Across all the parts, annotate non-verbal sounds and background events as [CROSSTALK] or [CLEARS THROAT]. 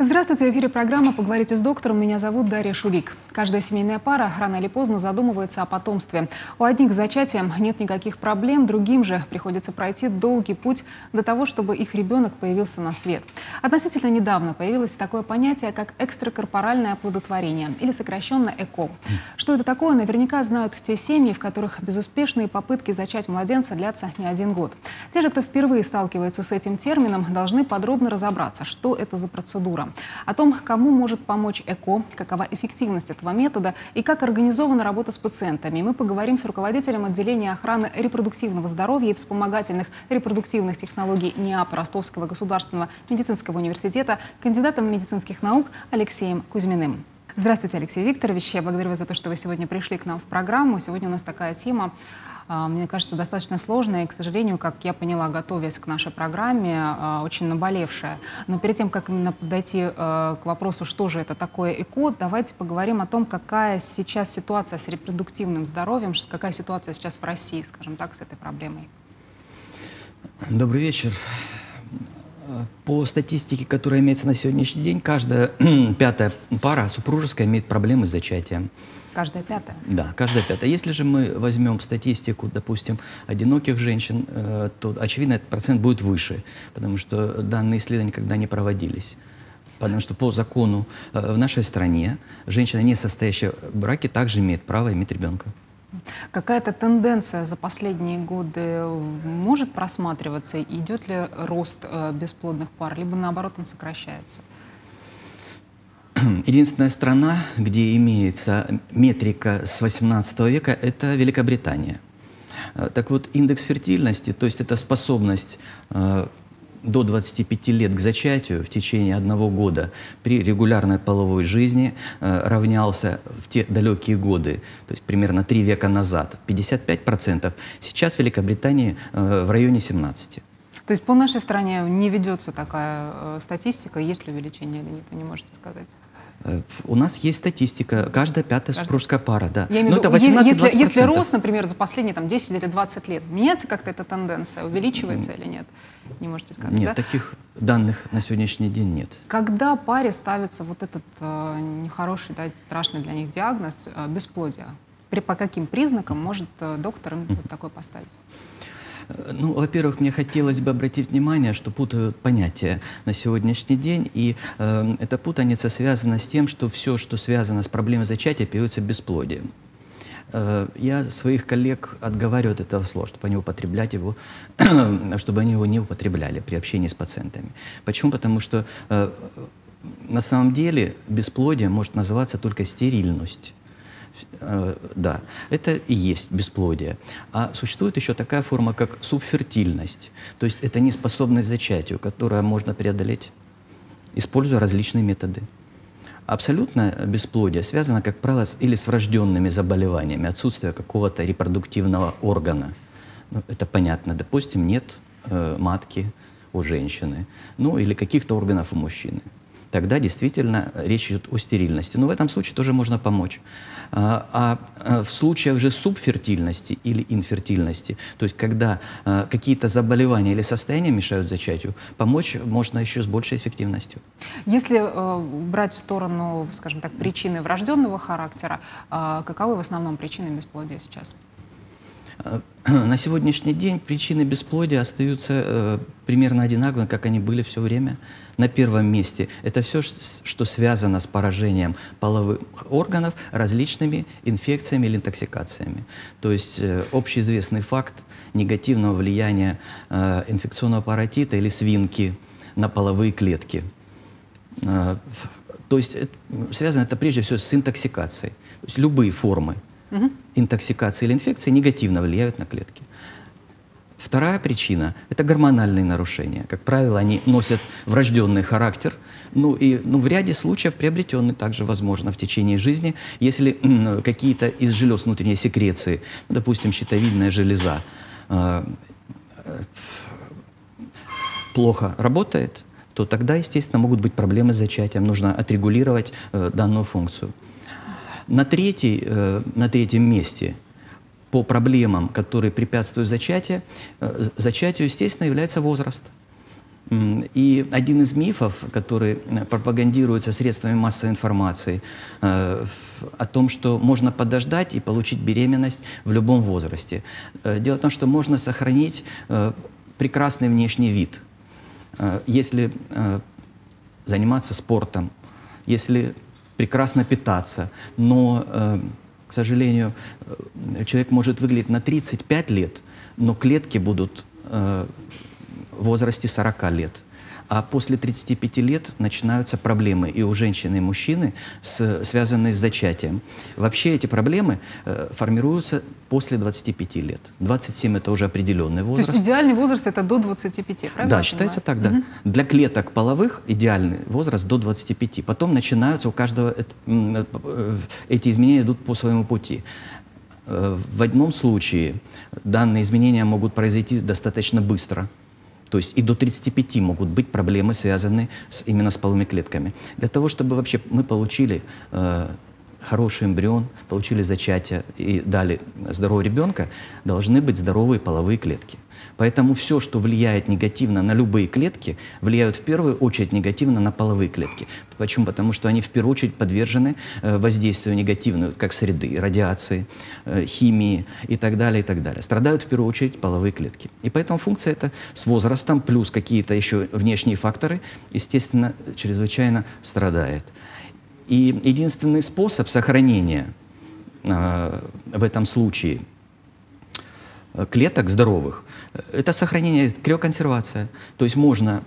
Здравствуйте, в эфире программа «Поговорите с доктором». Меня зовут Дарья Шурик. Каждая семейная пара рано или поздно задумывается о потомстве. У одних с зачатием нет никаких проблем, другим же приходится пройти долгий путь до того, чтобы их ребенок появился на свет. Относительно недавно появилось такое понятие, как экстракорпоральное оплодотворение, или сокращенно ЭКО. Что это такое, наверняка знают те семьи, в которых безуспешные попытки зачать младенца длятся не один год. Те же, кто впервые сталкивается с этим термином, должны подробно разобраться, что это за процедура. О том, кому может помочь ЭКО, какова эффективность этого метода и как организована работа с пациентами, мы поговорим с руководителем отделения охраны репродуктивного здоровья и вспомогательных репродуктивных технологий НИАП Ростовского государственного медицинского университета, кандидатом медицинских наук Алексеем Кузьминым. Здравствуйте, Алексей Викторович. Я благодарю вас за то, что вы сегодня пришли к нам в программу. Сегодня у нас такая тема мне кажется, достаточно сложная и, к сожалению, как я поняла, готовясь к нашей программе, а, очень наболевшая. Но перед тем, как именно подойти а, к вопросу, что же это такое ЭКО, давайте поговорим о том, какая сейчас ситуация с репродуктивным здоровьем, какая ситуация сейчас в России, скажем так, с этой проблемой. Добрый вечер. По статистике, которая имеется на сегодняшний день, каждая [CLEARS THROAT] пятая пара супружеская имеет проблемы с зачатием. Каждая пятая? Да, каждая пятая. Если же мы возьмем статистику, допустим, одиноких женщин, э, то, очевидно, этот процент будет выше, потому что данные исследования никогда не проводились. Потому что по закону э, в нашей стране женщина, не состоящая в браке, также имеет право иметь ребенка. Какая-то тенденция за последние годы может просматриваться? Идет ли рост э, бесплодных пар, либо наоборот он сокращается? [CLEARS THROAT] единственная страна, где имеется метрика с 18 века, это Великобритания. Э, так вот, индекс фертильности, то есть это способность э, до 25 лет к зачатию в течение одного года при регулярной половой жизни э, равнялся в те далекие годы, то есть примерно три века назад, 55%. Сейчас в Великобритании э, в районе 17%. То есть по нашей стране не ведется такая э, статистика, есть ли увеличение или нет, вы не можете сказать? Э, у нас есть статистика, каждая пятая каждая... супружеская пара, да. Я имею Но ну, это 18 если, если рост, например, за последние там, 10 или 20 лет, меняется как-то эта тенденция, увеличивается или нет? Не можете сказать, Нет, да? таких данных на сегодняшний день нет. Когда паре ставится вот этот э, нехороший, да, страшный для них диагноз э, бесплодия, при, по каким признакам может э, доктор им вот такой поставить? Ну, во-первых, мне хотелось бы обратить внимание, что путают понятия на сегодняшний день, и э, эта путаница связана с тем, что все, что связано с проблемой зачатия, пьется бесплодием. Э, я своих коллег отговариваю от этого слова, чтобы они употребляли его, [CLEARS THROAT] чтобы они его не употребляли при общении с пациентами. Почему? Потому что э, на самом деле бесплодие может называться только стерильность. Э, да, это и есть бесплодие. А существует еще такая форма, как субфертильность. То есть это неспособность к зачатию, которую можно преодолеть, используя различные методы. Абсолютно бесплодие связано, как правило, с, или с врожденными заболеваниями, отсутствие какого-то репродуктивного органа. Ну, это понятно. Допустим, нет э, матки у женщины, ну или каких-то органов у мужчины тогда действительно речь идет о стерильности. Но в этом случае тоже можно помочь. А, а, а в случаях же субфертильности или инфертильности, то есть когда а, какие-то заболевания или состояния мешают зачатию, помочь можно еще с большей эффективностью. Если э, брать в сторону, скажем так, причины врожденного характера, э, каковы в основном причины бесплодия сейчас? [CLEARS THROAT] На сегодняшний день причины бесплодия остаются э, примерно одинаковыми, как они были все время. На первом месте это все, что связано с поражением половых органов различными инфекциями или интоксикациями. То есть э, общеизвестный факт негативного влияния э, инфекционного паротита или свинки на половые клетки. Э, то есть это, связано это прежде всего с интоксикацией. То есть любые формы угу. интоксикации или инфекции негативно влияют на клетки. Вторая причина – это гормональные нарушения. Как правило, они носят врожденный характер, ну и ну, в ряде случаев приобретенный также возможно в течение жизни, если какие-то из желез внутренней секреции, ну, допустим, щитовидная железа, э, э, плохо работает, то тогда, естественно, могут быть проблемы с зачатием. Нужно отрегулировать э, данную функцию. На, третий, э, на третьем месте по проблемам, которые препятствуют зачатию, э, зачатию, естественно, является возраст. И один из мифов, который пропагандируется средствами массовой информации, э, о том, что можно подождать и получить беременность в любом возрасте. Э, дело в том, что можно сохранить э, прекрасный внешний вид, если заниматься спортом, если прекрасно питаться, но, к сожалению, человек может выглядеть на 35 лет, но клетки будут в возрасте 40 лет. А после 35 лет начинаются проблемы и у женщин, и мужчины, с, связанные с зачатием. Вообще эти проблемы э, формируются после 25 лет. 27 это уже определенный возраст. То есть идеальный возраст это до 25, правильно? Да, считается так, да. Угу. Для клеток половых идеальный возраст до 25. Потом начинаются у каждого э, э, эти изменения идут по своему пути. Э, в одном случае данные изменения могут произойти достаточно быстро – то есть и до 35 могут быть проблемы, связанные с, именно с половыми клетками. Для того, чтобы вообще мы получили э, хороший эмбрион, получили зачатие и дали здорового ребенка, должны быть здоровые половые клетки. Поэтому все, что влияет негативно на любые клетки, влияют в первую очередь негативно на половые клетки. Почему? Потому что они в первую очередь подвержены э, воздействию негативного, как среды, радиации, э, химии и так далее, и так далее. Страдают в первую очередь половые клетки. И поэтому функция эта с возрастом плюс какие-то еще внешние факторы, естественно, чрезвычайно страдает. И единственный способ сохранения э, в этом случае клеток здоровых э, – это сохранение, криоконсервация. То есть можно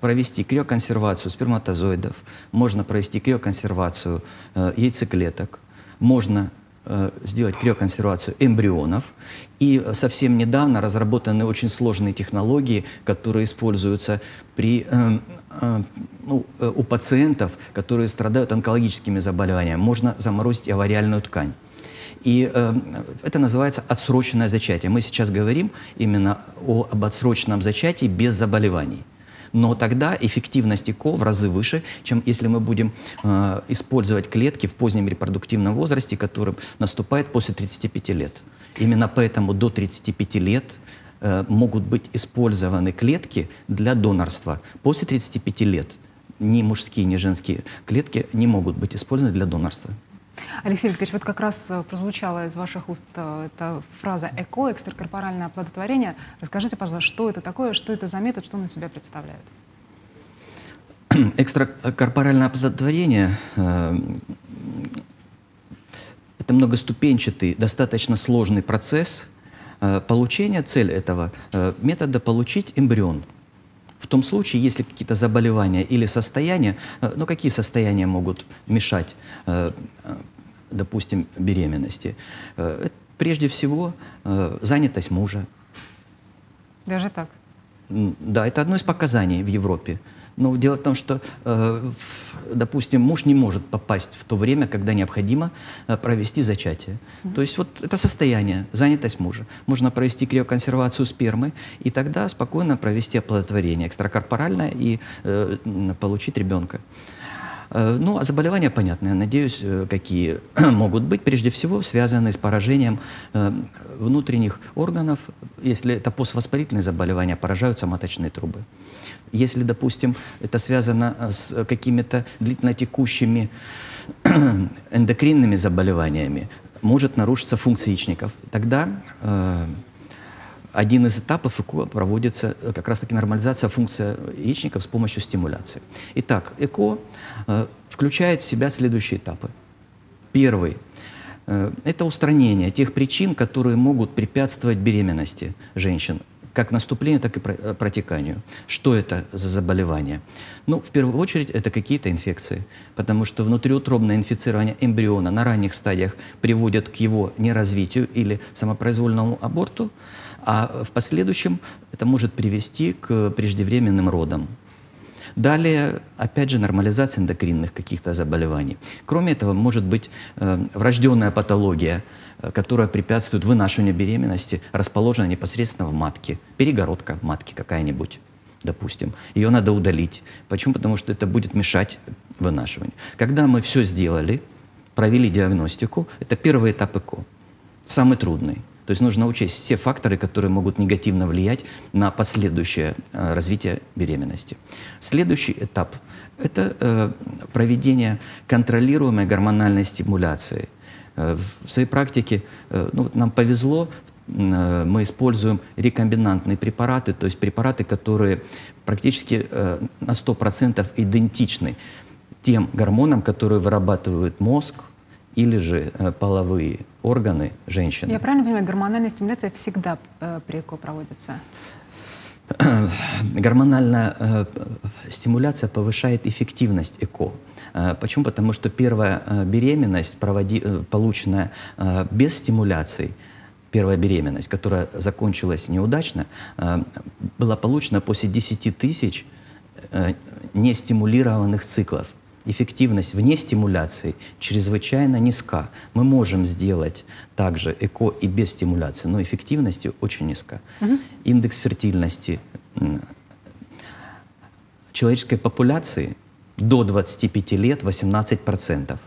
провести криоконсервацию сперматозоидов, можно провести криоконсервацию э, яйцеклеток, можно Э, сделать криоконсервацию эмбрионов. И совсем недавно разработаны очень сложные технологии, которые используются при, э, э, ну, э, у пациентов, которые страдают онкологическими заболеваниями. Можно заморозить авариальную ткань. И э, это называется отсроченное зачатие. Мы сейчас говорим именно о, об отсроченном зачатии без заболеваний но тогда эффективность ЭКО в разы выше, чем если мы будем э, использовать клетки в позднем репродуктивном возрасте, который наступает после 35 лет. Именно поэтому до 35 лет э, могут быть использованы клетки для донорства. После 35 лет ни мужские, ни женские клетки не могут быть использованы для донорства. Алексей Викторович, вот как раз э, прозвучала из ваших уст э, эта фраза ЭКО, экстракорпоральное оплодотворение. Расскажите, пожалуйста, что это такое, что это за метод, что он из себя представляет? Экстракорпоральное оплодотворение э, это многоступенчатый, достаточно сложный процесс получения, цель этого метода получить эмбрион. В том случае, если какие-то заболевания или состояния, ну какие состояния могут мешать допустим, беременности. Э, прежде всего, э, занятость мужа. Даже так? Да, это одно из показаний в Европе. Но дело в том, что, э, допустим, муж не может попасть в то время, когда необходимо провести зачатие. То есть вот это состояние, занятость мужа. Можно провести криоконсервацию спермы и тогда спокойно провести оплодотворение экстракорпоральное и э, получить ребенка. Э, ну, а заболевания, понятно, я надеюсь, э, какие [CLEARS THROAT] могут быть, прежде всего, связаны с поражением э, внутренних органов. Если это поствоспалительные заболевания, поражаются маточные трубы. Если, допустим, это связано с какими-то длительно текущими [CLEARS THROAT] эндокринными заболеваниями, может нарушиться функция яичников. Тогда один из этапов ЭКО проводится э, как раз-таки нормализация функции яичников с помощью стимуляции. Итак, ЭКО э, включает в себя следующие этапы. Первый э, – это устранение тех причин, которые могут препятствовать беременности женщин, как наступлению, так и э, протеканию. Что это за заболевание? Ну, в первую очередь, это какие-то инфекции, потому что внутриутробное инфицирование эмбриона на ранних стадиях приводит к его неразвитию или самопроизвольному аборту, а в последующем это может привести к преждевременным родам. Далее, опять же, нормализация эндокринных каких-то заболеваний. Кроме этого, может быть э, врожденная патология, э, которая препятствует вынашиванию беременности, расположена непосредственно в матке. Перегородка в матке какая-нибудь, допустим. Ее надо удалить. Почему? Потому что это будет мешать вынашиванию. Когда мы все сделали, провели диагностику, это первый этап ЭКО, самый трудный. То есть нужно учесть все факторы, которые могут негативно влиять на последующее э, развитие беременности. Следующий этап – это э, проведение контролируемой гормональной стимуляции. Э, в своей практике ну, нам повезло, мы используем рекомбинантные препараты, то есть препараты, которые практически на 100% идентичны тем гормонам, которые вырабатывают мозг или же половые органы женщины. Я правильно понимаю, гормональная стимуляция всегда э, при ЭКО проводится? [CLEARS THROAT] Гормональная э, стимуляция повышает эффективность ЭКО. Э, почему? Потому что первая э, беременность, проводи, полученная без стимуляции, первая беременность, которая закончилась неудачно, была получена после 10 тысяч нестимулированных циклов эффективность вне стимуляции чрезвычайно низка. Мы можем сделать также ЭКО и без стимуляции, но эффективность очень низка. Угу. Индекс фертильности человеческой популяции до 25 лет 18%.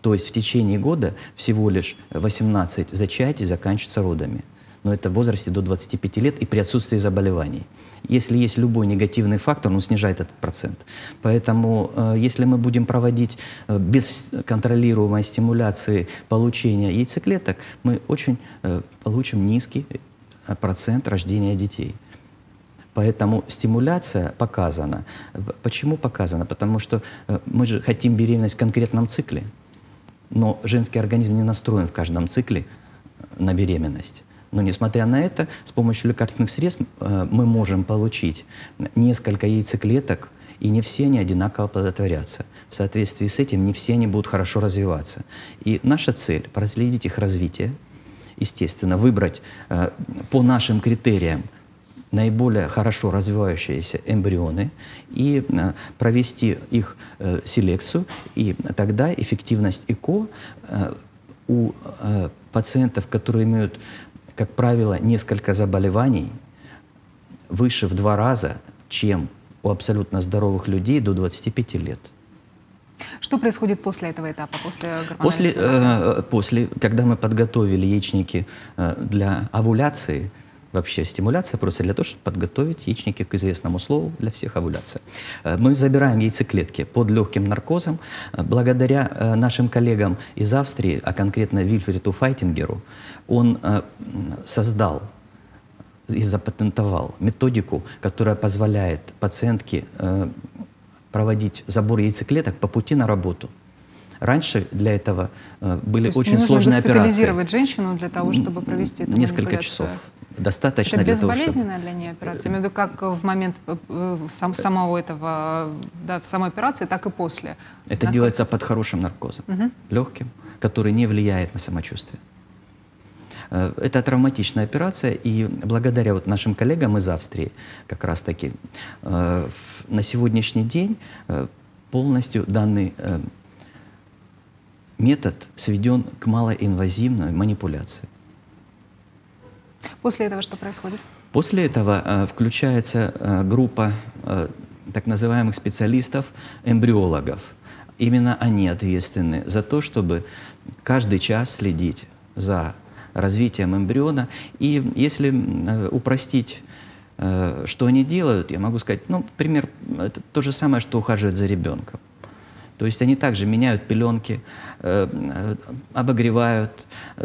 То есть в течение года всего лишь 18 зачатий заканчиваются родами. Но это в возрасте до 25 лет и при отсутствии заболеваний. Если есть любой негативный фактор, он снижает этот процент. Поэтому э, если мы будем проводить э, без контролируемой стимуляции получения яйцеклеток, мы очень э, получим низкий процент рождения детей. Поэтому стимуляция показана. Почему показана? Потому что мы же хотим беременность в конкретном цикле. Но женский организм не настроен в каждом цикле на беременность. Но несмотря на это, с помощью лекарственных средств э, мы можем получить несколько яйцеклеток, и не все они одинаково плодотворятся. В соответствии с этим не все они будут хорошо развиваться. И наша цель – проследить их развитие, естественно, выбрать э, по нашим критериям наиболее хорошо развивающиеся эмбрионы и э, провести их э, селекцию, и тогда эффективность ЭКО э, у э, пациентов, которые имеют как правило, несколько заболеваний выше в два раза, чем у абсолютно здоровых людей до 25 лет. Что происходит после этого этапа, после после, э, после, когда мы подготовили яичники э, для овуляции, вообще стимуляция просто для того, чтобы подготовить яичники к известному слову для всех овуляция. Э, мы забираем яйцеклетки под легким наркозом. Э, благодаря э, нашим коллегам из Австрии, а конкретно Вильфриту Файтингеру, он создал и запатентовал методику, которая позволяет пациентке проводить забор яйцеклеток по пути на работу. Раньше для этого были То очень сложные операции. женщину для того, чтобы провести эту Несколько часов достаточно это для того, чтобы... безболезненная для нее операция? Виду, как в момент э, э, сам, самого этого, да, в самой операции, так и после? Это Насколько... делается под хорошим наркозом, угу. легким, который не влияет на самочувствие. Э, это травматичная операция, и благодаря вот нашим коллегам из Австрии, как раз таки, на сегодняшний день полностью данный метод сведен к малоинвазивной манипуляции. После этого что происходит? После этого э, включается э, группа э, так называемых специалистов, эмбриологов. Именно они ответственны за то, чтобы каждый час следить за развитием эмбриона. И если э, упростить, э, что они делают, я могу сказать, ну, пример, это то же самое, что ухаживать за ребенком. То есть они также меняют пеленки, э, обогревают,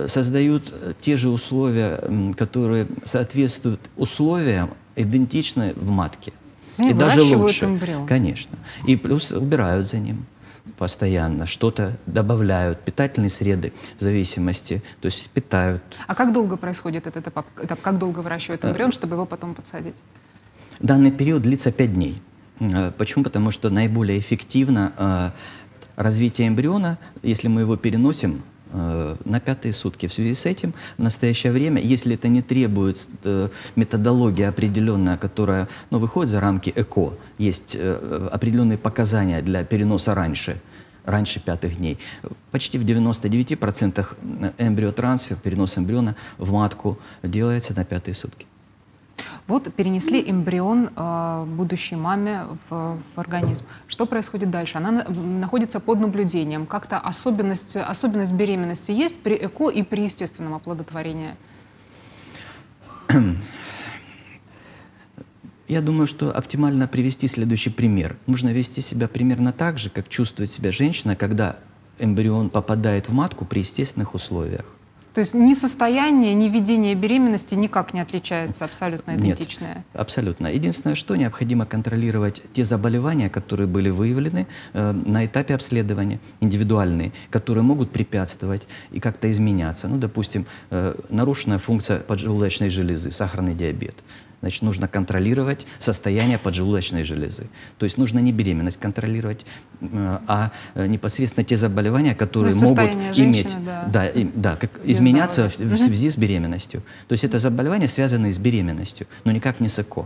создают те же условия, которые соответствуют условиям, идентичны в матке. Они и даже лучше. Эмбрион. Конечно. И плюс убирают за ним постоянно, что-то добавляют, питательные среды в зависимости, то есть питают. А как долго происходит этот этап? Как долго выращивают эмбрион, чтобы его потом подсадить? Данный период длится 5 дней. Э, почему? Потому что наиболее эффективно э, развитие эмбриона, если мы его переносим э, на пятые сутки. В связи с этим в настоящее время, если это не требует методология определенная, которая ну, выходит за рамки ЭКО, есть определенные показания для переноса раньше, раньше пятых дней. Почти в 99% эмбриотрансфер, перенос эмбриона в матку делается на пятые сутки. Вот перенесли эмбрион э, будущей маме в, в организм. Что происходит дальше? Она на, находится под наблюдением. Как-то особенность, особенность беременности есть при ЭКО и при естественном оплодотворении? Я думаю, что оптимально привести следующий пример. Нужно вести себя примерно так же, как чувствует себя женщина, когда эмбрион попадает в матку при естественных условиях. То есть ни состояние, ни ведение беременности никак не отличается, абсолютно идентичное? Нет, абсолютно. Единственное, что необходимо контролировать те заболевания, которые были выявлены э, на этапе обследования, индивидуальные, которые могут препятствовать и как-то изменяться. Ну, допустим, э, нарушенная функция поджелудочной железы, сахарный диабет значит, нужно контролировать состояние поджелудочной железы. То есть нужно не беременность контролировать, а э, непосредственно те заболевания, которые ну, могут женщины, иметь, да, да, и, да как изменяться в, в связи с беременностью. То есть это заболевания, связанные с беременностью, но никак не с ЭКО.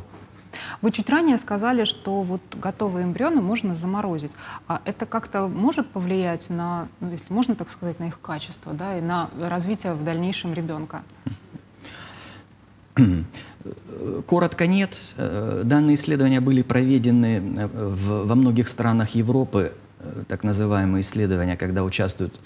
Вы чуть ранее сказали, что вот готовые эмбрионы можно заморозить. А это как-то может повлиять на, ну, если можно так сказать, на их качество, да, и на развитие в дальнейшем ребенка? Коротко нет. Э, данные исследования были проведены э, в, во многих странах Европы, э, так называемые исследования, когда участвуют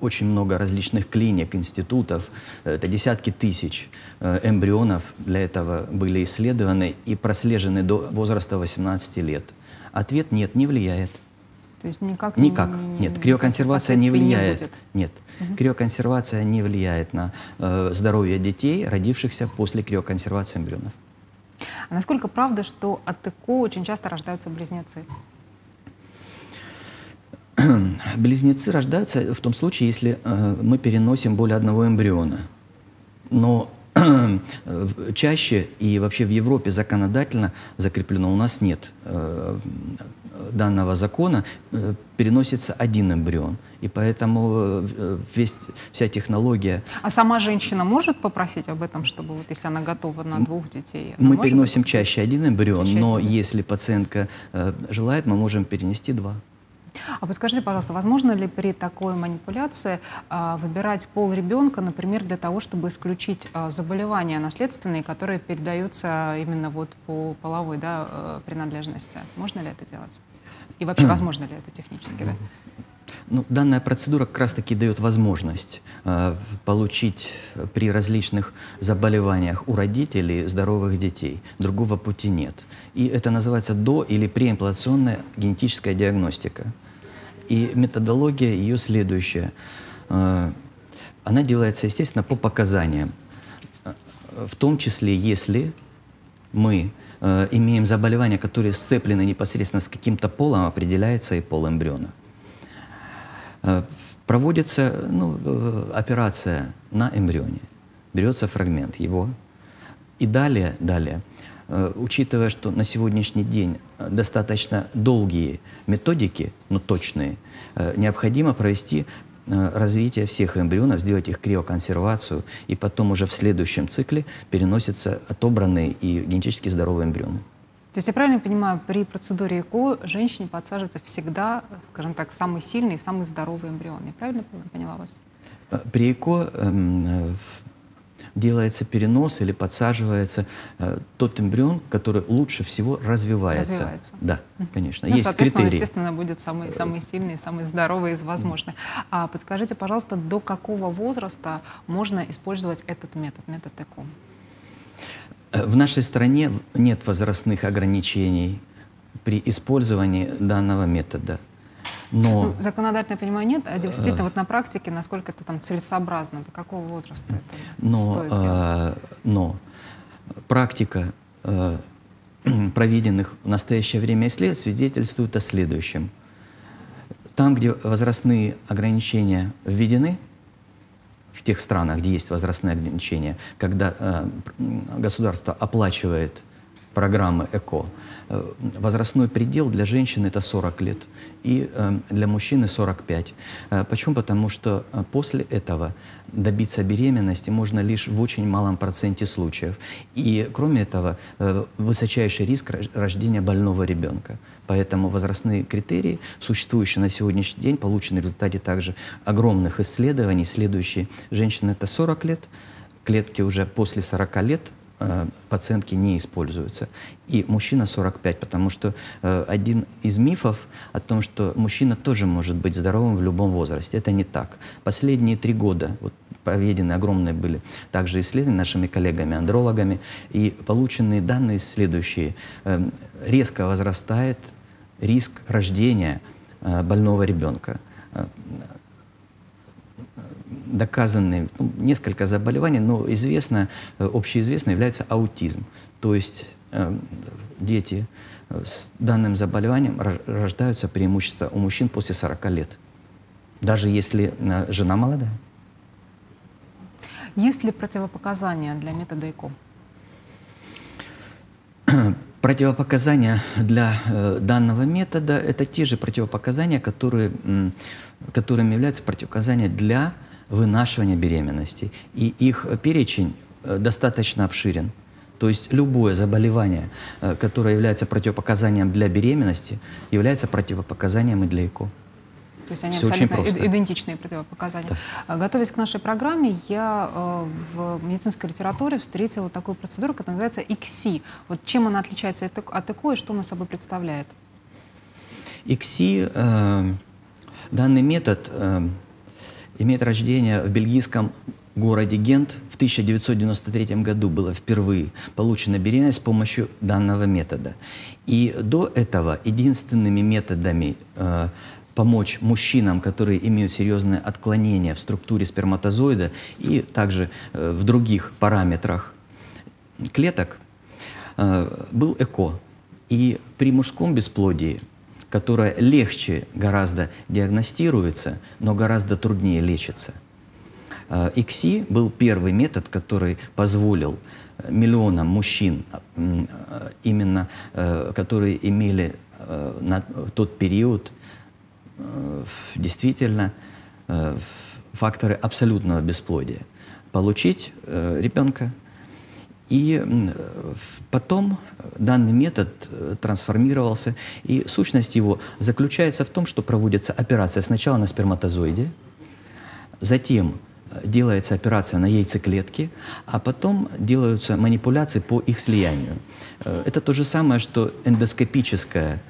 очень много различных клиник, институтов, это десятки тысяч эмбрионов для этого были исследованы и прослежены до возраста 18 лет. Ответ нет, не влияет. То есть никак? Никак. Не, нет, криоконсервация не влияет. Не нет, угу. криоконсервация не влияет на э, здоровье детей, родившихся после криоконсервации эмбрионов. А насколько правда, что от ЭКО очень часто рождаются близнецы? [CLEARS THROAT] Близнецы рождаются в том случае, если э, мы переносим более одного эмбриона. Но [CLEARS THROAT] чаще и вообще в Европе законодательно закреплено у нас нет э, данного закона э, переносится один эмбрион. И поэтому э, весь, вся технология... А сама женщина может попросить об этом, чтобы вот если она готова на двух детей? Мы переносим чаще один эмбрион, чаще но один. если пациентка э, желает, мы можем перенести два. А подскажите, пожалуйста, возможно ли при такой манипуляции а, выбирать пол ребенка, например, для того, чтобы исключить а, заболевания наследственные, которые передаются именно вот по половой да, э, принадлежности? Можно ли это делать? И вообще, возможно ли это технически? Да? Ну, данная процедура как раз-таки дает возможность э, получить при различных заболеваниях у родителей здоровых детей. Другого пути нет. И это называется до- или преимплантационная генетическая диагностика. И методология ее следующая. Э, она делается, естественно, по показаниям. Э, в том числе, если мы э, имеем заболевания, которые сцеплены непосредственно с каким-то полом, определяется и пол эмбриона. Э, проводится ну, э, операция на эмбрионе. Берется фрагмент его. И далее, далее, учитывая, что на сегодняшний день достаточно долгие методики, но точные, необходимо провести развитие всех эмбрионов, сделать их криоконсервацию, и потом уже в следующем цикле переносятся отобранные и генетически здоровые эмбрионы. То есть я правильно понимаю, при процедуре ЭКО женщине подсаживается всегда, скажем так, самый сильный и самый здоровый эмбрион. Я правильно поняла вас? Э, при ЭКО эм, делается перенос или подсаживается э, тот эмбрион, который лучше всего развивается. Развивается. Да, конечно. Ну, Есть критерии. естественно, будет самый, самый сильный, самый здоровый из возможных. А подскажите, пожалуйста, до какого возраста можно использовать этот метод, метод ЭКО? Э, в нашей стране нет возрастных ограничений при использовании данного метода. Но... Ну, законодательно, понимаю, нет, а действительно вот на практике, насколько это там целесообразно, до какого возраста это но, стоит делать? А, но практика а, [CLEARS THROAT] проведенных в настоящее время исследований свидетельствует о следующем. Там, где возрастные ограничения введены, в тех странах, где есть возрастные ограничения, когда э, государство оплачивает программы ЭКО. Э, возрастной предел для женщин это 40 лет и э, для мужчины 45. Э, почему? Потому что после этого добиться беременности можно лишь в очень малом проценте случаев. И кроме этого высочайший риск рождения больного ребенка. Поэтому возрастные критерии, существующие на сегодняшний день, получены в результате также огромных исследований. Следующие женщины это 40 лет, клетки уже после 40 лет Э, пациентки не используются. И мужчина 45, потому что э, один из мифов о том, что мужчина тоже может быть здоровым в любом возрасте, это не так. Последние три года, вот проведены огромные были также исследования нашими коллегами-андрологами, и полученные данные следующие. Эм, резко возрастает риск рождения э, больного ребенка э, доказаны ну, несколько заболеваний, но известно, э, общеизвестно является аутизм. То есть э, дети с данным заболеванием рождаются преимущество у мужчин после 40 лет, даже если э, жена молодая. Есть ли противопоказания для метода ЭКО? [CLEARS THROAT] Противопоказания для э, данного метода – это те же противопоказания, которые, м, которыми являются противопоказания для вынашивания беременности. И их перечень э, достаточно обширен. То есть любое заболевание, э, которое является противопоказанием для беременности, является противопоказанием и для ЭКО. То есть они Все абсолютно идентичные противопоказания. Да. А, готовясь к нашей программе, я э, в медицинской литературе встретила такую процедуру, которая называется ИКСИ. Вот чем она отличается от ЭКО и что она собой представляет? ИКСИ, э, данный метод э, имеет рождение в бельгийском городе Гент. В 1993 году была впервые получена беременность с помощью данного метода. И до этого единственными методами э, помочь мужчинам, которые имеют серьезное отклонение в структуре сперматозоида и также э, в других параметрах клеток, э, был ЭКО. И при мужском бесплодии которая легче гораздо диагностируется, но гораздо труднее лечится. Э, ИКСИ был первый метод, который позволил э, миллионам мужчин, э, именно которые имели на тот период действительно факторы абсолютного бесплодия, получить ребенка и потом данный метод э, трансформировался, и сущность его заключается в том, что проводится операция сначала на сперматозоиде, затем э, делается операция на яйцеклетке, а потом делаются манипуляции по их слиянию. Э, это то же самое, что эндоскопическая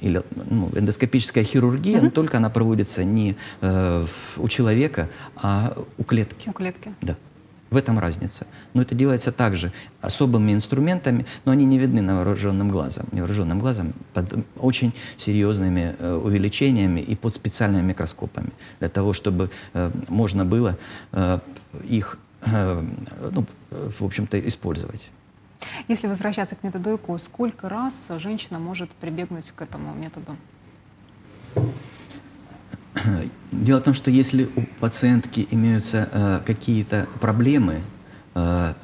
или ну, эндоскопическая хирургия, mm-hmm. но только она проводится не э, у человека, а у клетки. У клетки. Да. В этом разница. Но это делается также особыми инструментами, но они не видны невооруженным глазом. Невооруженным глазом под очень серьезными э, увеличениями и под специальными микроскопами, для того, чтобы э, можно было э, их, ну, в общем-то, использовать. Если возвращаться к методу ЭКО, сколько раз женщина может прибегнуть к этому методу? [CLEARS THROAT] Дело в том, что если у пациентки имеются э, какие-то проблемы э,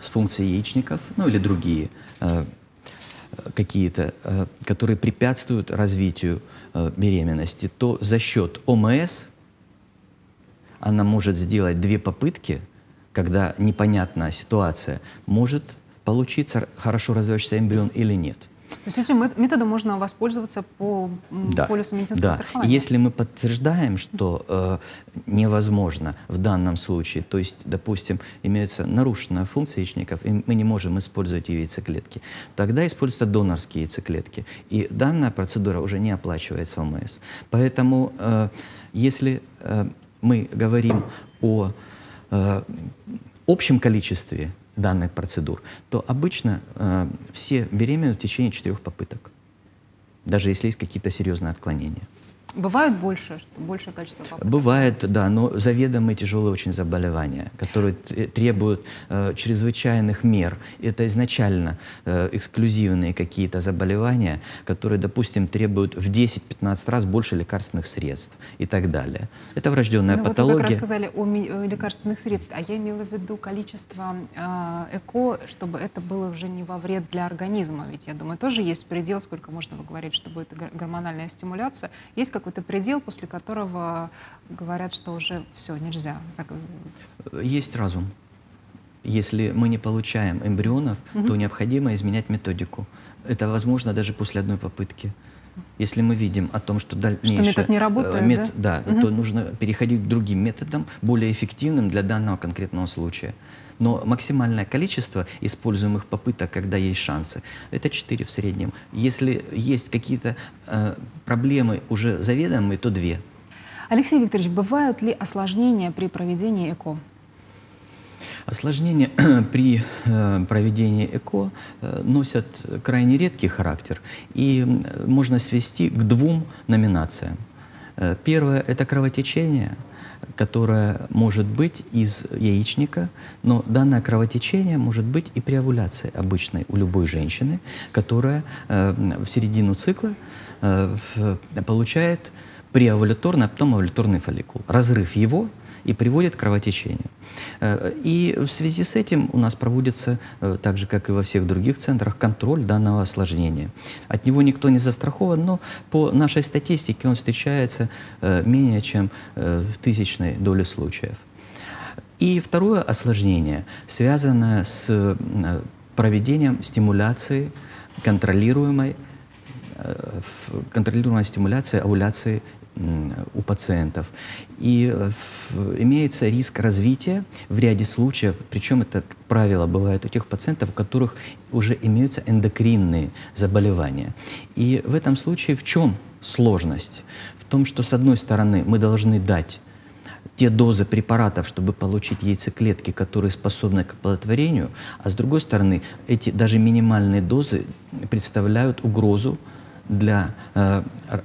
с функцией яичников, ну или другие э, какие-то, э, которые препятствуют развитию э, беременности, то за счет ОМС она может сделать две попытки, когда непонятная ситуация, может получиться хорошо развивающийся эмбрион или нет. То есть этим методом можно воспользоваться по да. полюсу медицинского да. страхования? Если мы подтверждаем, что э, невозможно в данном случае, то есть, допустим, имеется нарушенная функция яичников, и мы не можем использовать ее яйцеклетки, тогда используются донорские яйцеклетки. И данная процедура уже не оплачивается ОМС. Поэтому, э, если э, мы говорим о э, общем количестве данных процедур, то обычно э, все беременны в течение четырех попыток, даже если есть какие-то серьезные отклонения. Бывает больше, большее количество попыток? Бывает, да, но заведомые тяжелые очень заболевания, которые требуют э, чрезвычайных мер. Это изначально э, эксклюзивные какие-то заболевания, которые, допустим, требуют в 10-15 раз больше лекарственных средств и так далее. Это врожденная ну, патология. Вот вы как раз сказали о э, лекарственных средствах, а я имела в виду количество э, ЭКО, чтобы это было уже не во вред для организма. Ведь, я думаю, тоже есть предел, сколько можно говорить, что будет гормональная стимуляция. Есть как какой-то предел, после которого говорят, что уже все, нельзя. Есть разум. Если мы не получаем эмбрионов, угу. то необходимо изменять методику. Это возможно даже после одной попытки. Если мы видим о том, что дальнейшее... Что метод не работает, э, мет, да? Да, угу. то нужно переходить к другим методам, более эффективным для данного конкретного случая. Но максимальное количество используемых попыток, когда есть шансы, это 4 в среднем. Если есть какие-то э, проблемы уже заведомые, то 2. Алексей Викторович, бывают ли осложнения при проведении ЭКО? Осложнения [CLEARS THROAT] при э, проведении ЭКО э, носят крайне редкий характер и можно свести к двум номинациям. Э, первое – это кровотечение, которое может быть из яичника, но данное кровотечение может быть и при овуляции обычной у любой женщины, которая в середину цикла получает преовуляторный, а потом овуляторный фолликул. Разрыв его – и приводит к кровотечению. Э, и в связи с этим у нас проводится, э, так же как и во всех других центрах, контроль данного осложнения. От него никто не застрахован, но по нашей статистике он встречается э, менее чем в тысячной доле случаев. И второе осложнение связано с проведением стимуляции контролируемой контролируемой стимуляции овуляции у пациентов. И э, имеется риск развития в ряде случаев, причем это, правило, бывает у тех пациентов, у которых уже имеются эндокринные заболевания. И в этом случае в чем сложность? В том, что, с одной стороны, мы должны дать те дозы препаратов, чтобы получить яйцеклетки, которые способны к оплодотворению, а с другой стороны, эти даже минимальные дозы представляют угрозу для э,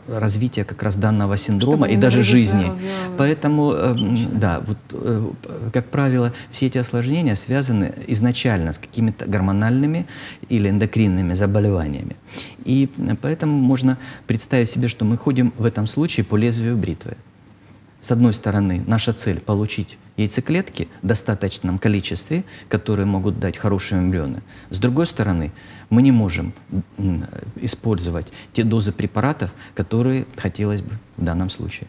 развития как раз данного синдрома Чтобы и даже жизни. Здоровье. Поэтому, э, да, вот, э, как правило, все эти осложнения связаны изначально с какими-то гормональными или эндокринными заболеваниями. И поэтому можно представить себе, что мы ходим в этом случае по лезвию бритвы. С одной стороны, наша цель – получить яйцеклетки в достаточном количестве, которые могут дать хорошие эмбрионы. С другой стороны, мы не можем использовать те дозы препаратов, которые хотелось бы в данном случае.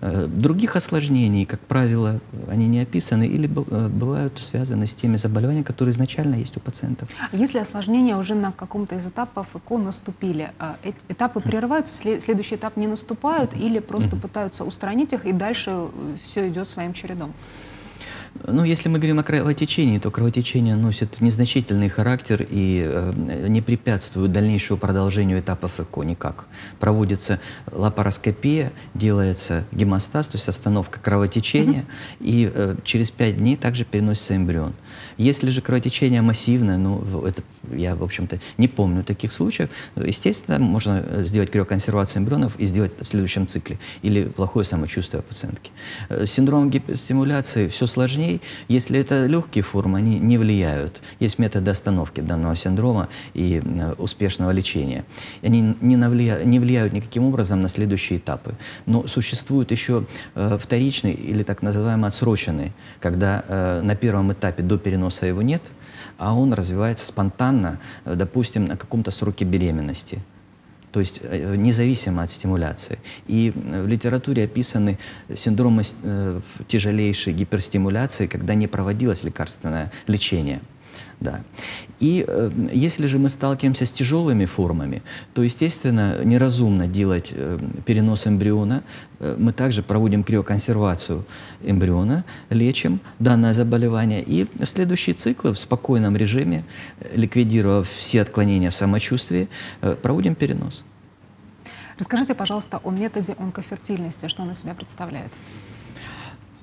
Э, других осложнений, как правило, они не описаны или э, бывают связаны с теми заболеваниями, которые изначально есть у пациентов. А если осложнения уже на каком-то из этапов ЭКО наступили, а этапы прерываются, следующий этап не наступают или просто пытаются устранить их и дальше э, все идет своим чередом? Ну, если мы говорим о кровотечении, то кровотечение носит незначительный характер и э, не препятствует дальнейшему продолжению этапов ЭКО никак. Проводится лапароскопия, делается гемостаз, то есть остановка кровотечения, mm-hmm. и э, через 5 дней также переносится эмбрион. Если же кровотечение массивное, ну, это я, в общем-то, не помню таких случаев, естественно, можно э, сделать криоконсервацию эмбрионов и сделать это в следующем цикле, или плохое самочувствие пациентки. Э, синдром гиперстимуляции все сложнее. Если это легкие формы, они не влияют. Есть методы остановки данного синдрома и э, успешного лечения. Они не, навлия... не влияют никаким образом на следующие этапы. Но существуют еще э, вторичные или так называемые отсроченные, когда э, на первом этапе до переноса его нет, а он развивается спонтанно, э, допустим, на каком-то сроке беременности то есть э, независимо от стимуляции. И э, в литературе описаны синдромы э, тяжелейшей гиперстимуляции, когда не проводилось лекарственное лечение. Да. И э, если же мы сталкиваемся с тяжелыми формами, то, естественно, неразумно делать э, перенос эмбриона. Э, мы также проводим криоконсервацию эмбриона, лечим данное заболевание и в следующие циклы в спокойном режиме, э, ликвидировав все отклонения в самочувствии, э, проводим перенос. Расскажите, пожалуйста, о методе онкофертильности, что он из себя представляет.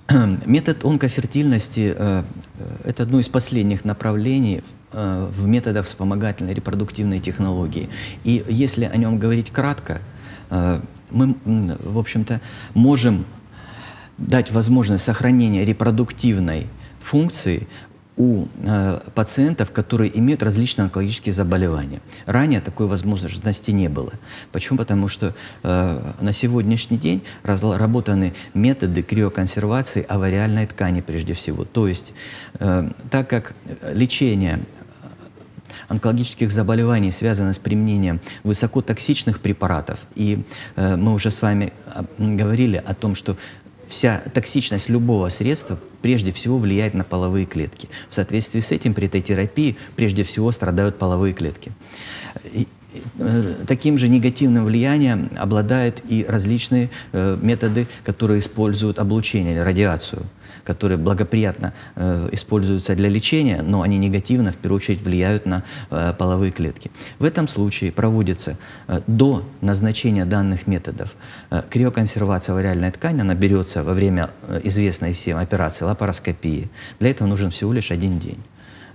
[CLEARS THROAT] Метод онкофертильности э, – это одно из последних направлений э, в методах вспомогательной репродуктивной технологии. И если о нем говорить кратко, э, мы, в общем-то, можем дать возможность сохранения репродуктивной функции у э, пациентов, которые имеют различные онкологические заболевания. Ранее такой возможности не было. Почему? Потому что э, на сегодняшний день разработаны методы криоконсервации авариальной ткани прежде всего. То есть, э, так как лечение онкологических заболеваний связано с применением высокотоксичных препаратов. И э, мы уже с вами говорили о том, что вся токсичность любого средства прежде всего влияет на половые клетки. В соответствии с этим при этой терапии прежде всего страдают половые клетки. И, э, Таким же негативным влиянием обладают и различные э, методы, которые используют облучение или радиацию. Которые благоприятно э, используются для лечения, но они негативно, в первую очередь, влияют на э, половые клетки. В этом случае проводится э, до назначения данных методов э, криоконсервация вариальной ткани, она берется во время э, известной всем операции лапароскопии. Для этого нужен всего лишь один день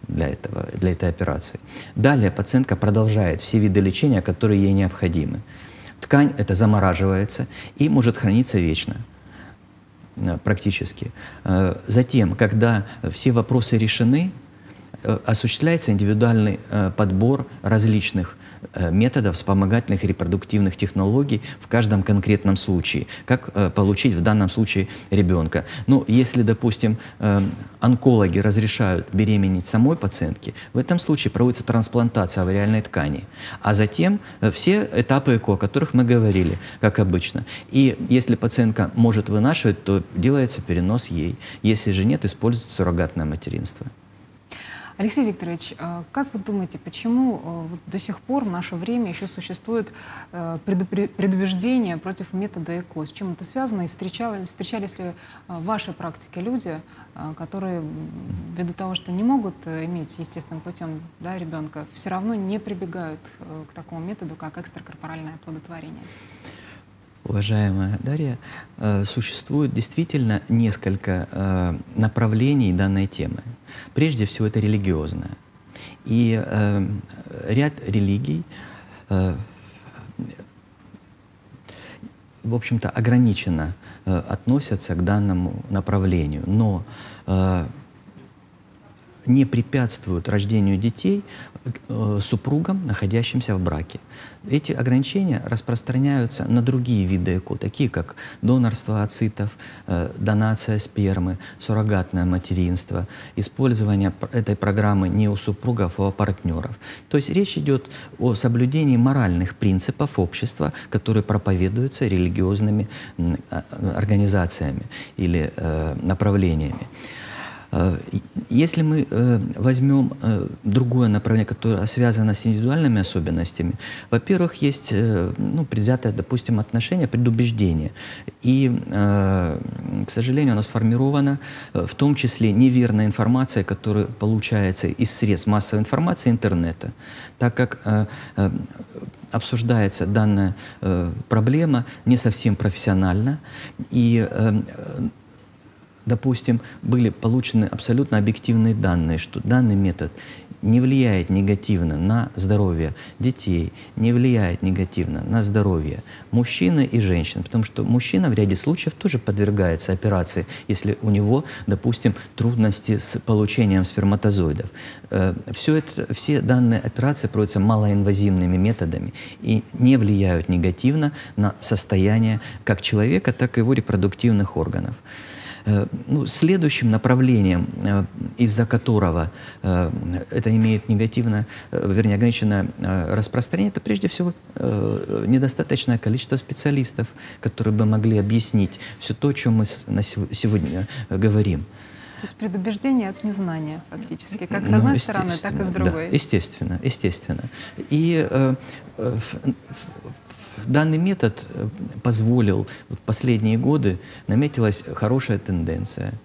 для, этого, для этой операции. Далее пациентка продолжает все виды лечения, которые ей необходимы. Ткань это замораживается и может храниться вечно практически. Э, затем, когда все вопросы решены, э, осуществляется индивидуальный подбор различных Э, методов вспомогательных репродуктивных технологий в каждом конкретном случае. Как э, получить в данном случае ребенка. Ну, если, допустим, э, онкологи разрешают беременеть самой пациентке, в этом случае проводится трансплантация авариальной ткани. А затем все этапы ЭКО, о которых мы говорили, как обычно. И если пациентка может вынашивать, то делается перенос ей. Если же нет, используется суррогатное материнство. Алексей Викторович, а как вы думаете, почему э, вот до сих пор в наше время еще существует э, предубеждение против метода ЭКО? С чем это связано? И встречались, встречались ли э, в вашей практике люди, которые ввиду того, что не могут иметь естественным путем да, ребенка, все равно не прибегают к такому методу, как экстракорпоральное оплодотворение? Уважаемая Дарья, э, существует действительно несколько э, направлений данной темы. Прежде всего, это религиозное. И э, ряд религий, в общем-то, ограниченно относятся к данному направлению. Но не препятствуют рождению детей супругам, находящимся в браке. Эти ограничения распространяются на другие виды ЭКО, такие как донорство ацитов, э, донация спермы, суррогатное материнство, использование этой программы не у супругов, а у партнеров. То есть речь идет о соблюдении моральных принципов общества, которые проповедуются религиозными а, организациями или э, направлениями. Э, если мы э, возьмем э, другое направление, которое связано с индивидуальными особенностями, во-первых, есть ну, предвзятое, допустим, отношение, предубеждение. И, к сожалению, оно сформировано в том числе неверная информация, которая получается из средств массовой информации интернета, так как обсуждается данная проблема не совсем профессионально, и допустим, были получены абсолютно объективные данные, что данный метод не влияет негативно на здоровье детей, не влияет негативно на здоровье мужчины и женщин, потому что мужчина в ряде случаев тоже подвергается операции, если у него, допустим, трудности с получением сперматозоидов. Э, все, это, все данные операции проводятся малоинвазивными методами и не влияют негативно на состояние как человека, так и его репродуктивных органов. Э, ну, следующим направлением, э, из-за которого э, это имеет негативное, вернее, ограниченное распространение, это прежде всего недостаточное количество специалистов, которые бы могли объяснить все то, о чем мы сегодня говорим. То есть предубеждение от незнания фактически, как с ну, одной стороны, так и с другой. Да, естественно, естественно. И э, Данный метод э, позволил, вот последние годы наметилась хорошая тенденция –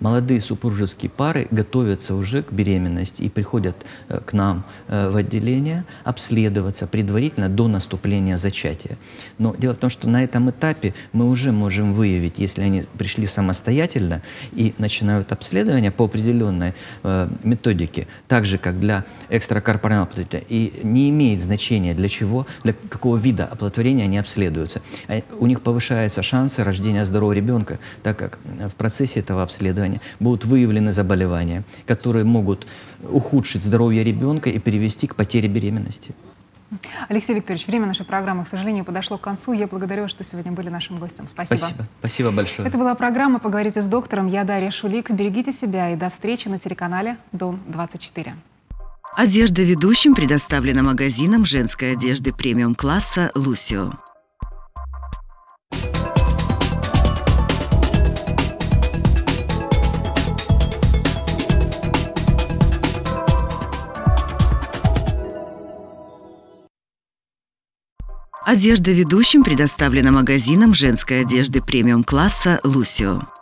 молодые супружеские пары готовятся уже к беременности и приходят э, к нам э, в отделение обследоваться предварительно до наступления зачатия. Но дело в том, что на этом этапе мы уже можем выявить, если они пришли самостоятельно и начинают обследование по определенной э, методике, так же, как для экстракорпорального оплодотворения, и не имеет значения для чего, для какого вида оплодотворения они обследуются. А у них повышаются шансы рождения здорового ребенка, так как в процессе этого обследования заболевания, будут выявлены заболевания, которые могут ухудшить здоровье ребенка и привести к потере беременности. Алексей Викторович, время нашей программы, к сожалению, подошло к концу. Я благодарю вас, что сегодня были нашим гостем. Спасибо. Спасибо. Спасибо большое. Это была программа «Поговорите с доктором». Я Дарья Шулик. Берегите себя и до встречи на телеканале «Дон-24». Одежда ведущим предоставлена магазином женской одежды премиум-класса «Лусио». Одежда ведущим предоставлена магазином женской одежды премиум-класса «Лусио».